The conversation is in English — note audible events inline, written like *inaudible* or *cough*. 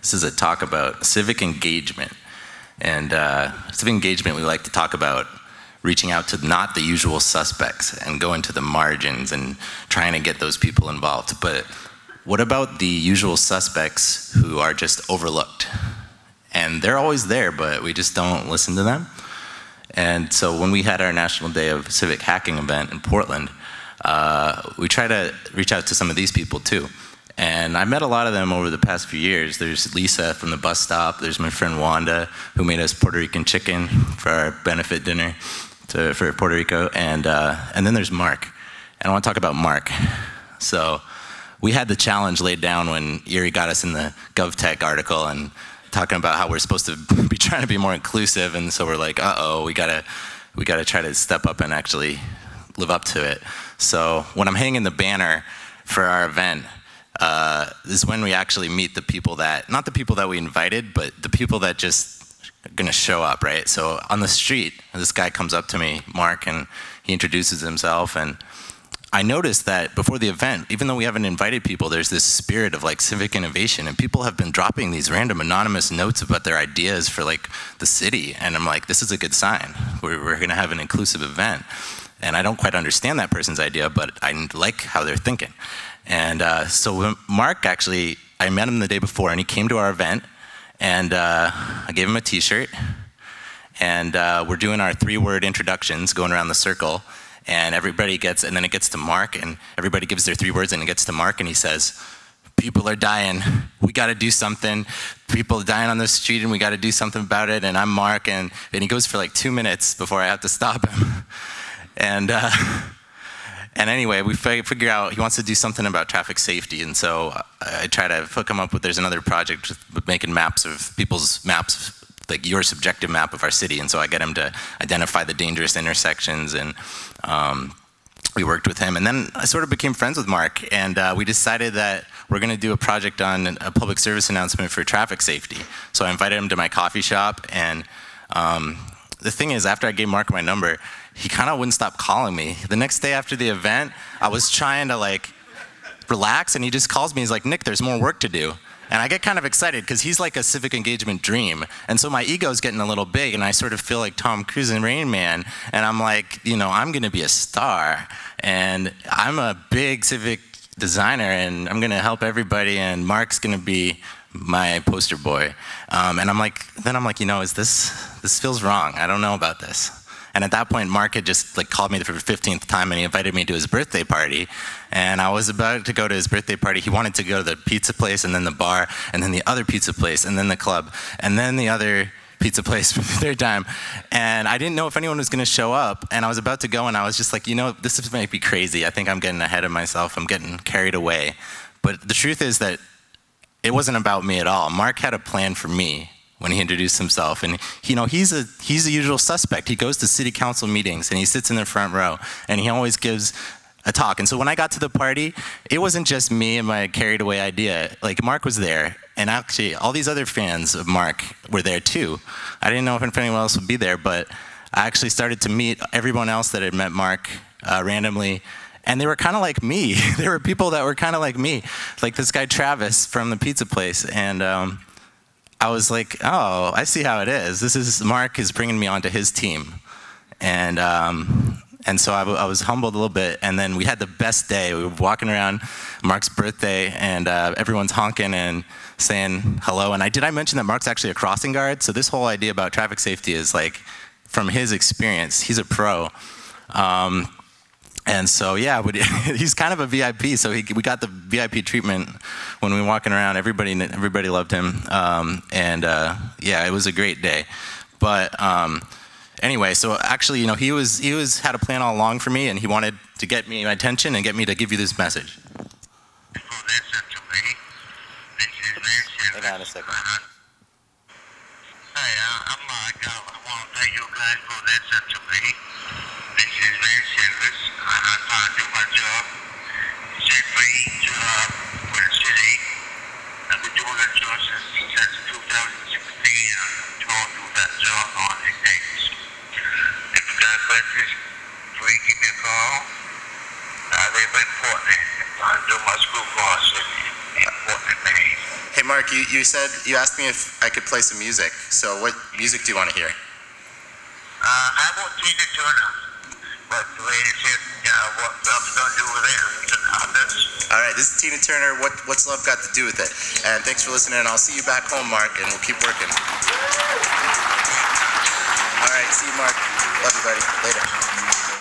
This is a talk about civic engagement. And uh, civic engagement, we like to talk about reaching out to not the usual suspects and going to the margins and trying to get those people involved. But what about the usual suspects who are just overlooked? And they're always there, but we just don't listen to them. And so when we had our National Day of Civic Hacking event in Portland, uh, we try to reach out to some of these people too. And I met a lot of them over the past few years. There's Lisa from the bus stop. There's my friend Wanda, who made us Puerto Rican chicken for our benefit dinner to, for Puerto Rico. And, uh, and then there's Mark. And I want to talk about Mark. So we had the challenge laid down when Erie got us in the GovTech article and talking about how we're supposed to *laughs* be trying to be more inclusive. And so we're like, uh-oh, we gotta, we gotta try to step up and actually live up to it. So when I'm hanging the banner for our event, uh, is when we actually meet the people that, not the people that we invited, but the people that just are gonna show up, right? So on the street, this guy comes up to me, Mark, and he introduces himself and I noticed that before the event, even though we haven't invited people, there's this spirit of like civic innovation and people have been dropping these random anonymous notes about their ideas for like the city. And I'm like, this is a good sign. We're, we're gonna have an inclusive event. And I don't quite understand that person's idea, but I like how they're thinking. And uh, so Mark actually, I met him the day before and he came to our event and uh, I gave him a t-shirt and uh, we're doing our three word introductions going around the circle and everybody gets, and then it gets to Mark, and everybody gives their three words, and it gets to Mark, and he says, people are dying. We got to do something. People are dying on the street, and we got to do something about it. And I'm Mark, and, and he goes for like two minutes before I have to stop him. *laughs* and uh, *laughs* and anyway, we figure out he wants to do something about traffic safety, and so I try to hook him up with. There's another project with making maps of people's maps like your subjective map of our city. And so I get him to identify the dangerous intersections and um, we worked with him. And then I sort of became friends with Mark and uh, we decided that we're gonna do a project on a public service announcement for traffic safety. So I invited him to my coffee shop and um, the thing is after I gave Mark my number, he kind of wouldn't stop calling me. The next day after the event, I was trying to like relax and he just calls me, he's like, Nick, there's more work to do. And I get kind of excited because he's like a civic engagement dream. And so my ego's getting a little big and I sort of feel like Tom Cruise in Rain Man. And I'm like, you know, I'm going to be a star. And I'm a big civic designer and I'm going to help everybody. And Mark's going to be my poster boy. Um, and I'm like, then I'm like, you know, is this, this feels wrong. I don't know about this. And at that point, Mark had just like called me for the 15th time and he invited me to his birthday party. And I was about to go to his birthday party. He wanted to go to the pizza place and then the bar and then the other pizza place and then the club and then the other pizza place *laughs* for the third time. And I didn't know if anyone was going to show up. And I was about to go and I was just like, you know, this might be crazy. I think I'm getting ahead of myself. I'm getting carried away. But the truth is that it wasn't about me at all. Mark had a plan for me when he introduced himself. And you know, he's a he's a usual suspect. He goes to city council meetings and he sits in the front row and he always gives a talk. And so when I got to the party, it wasn't just me and my carried away idea. Like Mark was there, and actually all these other fans of Mark were there too. I didn't know if anyone else would be there, but I actually started to meet everyone else that had met Mark uh, randomly. And they were kind of like me. *laughs* there were people that were kind of like me, like this guy Travis from the pizza place. And um, I was like, oh, I see how it is. This is Mark is bringing me onto his team, and um, and so I, I, was humbled a little bit. And then we had the best day. We were walking around Mark's birthday, and uh, everyone's honking and saying hello. And I did I mention that Mark's actually a crossing guard? So this whole idea about traffic safety is like from his experience. He's a pro. Um, and so, yeah, *laughs* he's kind of a VIP. So he, we got the VIP treatment when we were walking around. Everybody, everybody loved him. Um, and uh, yeah, it was a great day. But um, anyway, so actually, you know, he was he was had a plan all along for me, and he wanted to get me my attention and get me to give you this message. Hang on a second. Hey, uh, I'm, uh, I want to thank you guys for listening to me. Is very to do my job. A free job for the city. I've been doing that job since, since 2016. I'm trying to do that job on the things. If you got questions, please give me a call. Uh, they've been important. I'm doing my school course. Important things. Hey, Mark, you, you said you asked me if I could play some music. So what music do you want to hear? Uh, how about Tina Turner? What the lady said, gonna do. All right, this is Tina Turner. What what's love got to do with it? And thanks for listening. And I'll see you back home, Mark, and we'll keep working. All right, see you, Mark. Love you, buddy. Later.